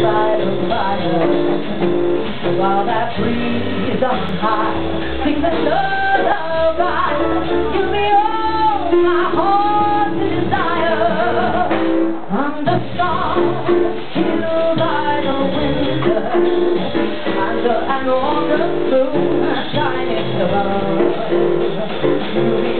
side of fire. While that breeze is on high, sing the lullaby. Give me all my heart's desire. Under storm, chilled by the winter, under an autumn moon shining above. you.